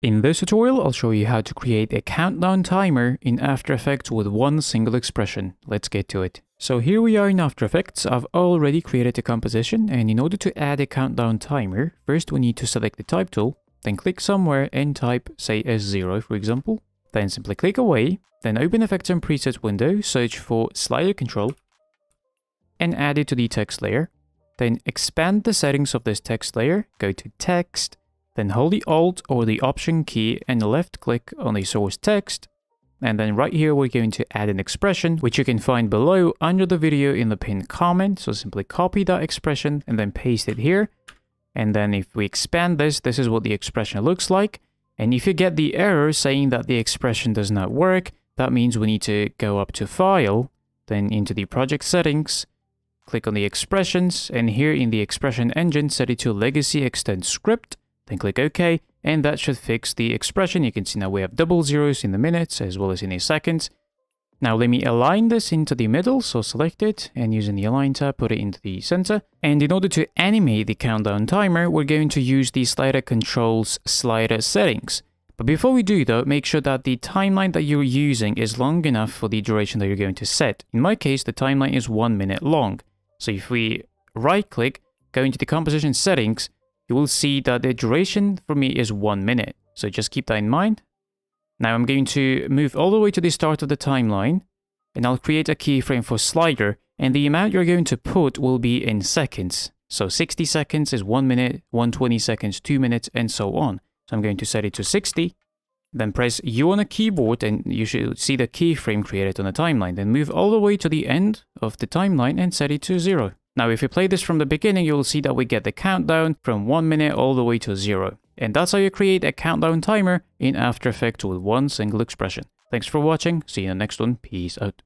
In this tutorial, I'll show you how to create a countdown timer in After Effects with one single expression. Let's get to it. So here we are in After Effects. I've already created a composition and in order to add a countdown timer, first we need to select the type tool, then click somewhere and type say S0 for example. Then simply click away, then open Effects and Presets window, search for slider control and add it to the text layer. Then expand the settings of this text layer, go to text, then hold the Alt or the Option key and left click on the source text. And then right here, we're going to add an expression, which you can find below under the video in the pinned comment. So simply copy that expression and then paste it here. And then if we expand this, this is what the expression looks like. And if you get the error saying that the expression does not work, that means we need to go up to File, then into the project settings, click on the expressions, and here in the expression engine, set it to Legacy ExtendScript, then click OK, and that should fix the expression. You can see now we have double zeros in the minutes as well as in the seconds. Now let me align this into the middle, so select it and using the align tab, put it into the center. And in order to animate the countdown timer, we're going to use the slider controls slider settings. But before we do though, make sure that the timeline that you're using is long enough for the duration that you're going to set. In my case, the timeline is one minute long. So if we right click, go into the composition settings, you will see that the duration for me is one minute. So just keep that in mind. Now I'm going to move all the way to the start of the timeline and I'll create a keyframe for slider and the amount you're going to put will be in seconds. So 60 seconds is 1 minute, 120 seconds, 2 minutes, and so on. So I'm going to set it to 60. Then press U on a keyboard and you should see the keyframe created on the timeline. Then move all the way to the end of the timeline and set it to 0. Now, if you play this from the beginning, you'll see that we get the countdown from 1 minute all the way to 0. And that's how you create a countdown timer in After Effects with one single expression. Thanks for watching, see you in the next one, peace out.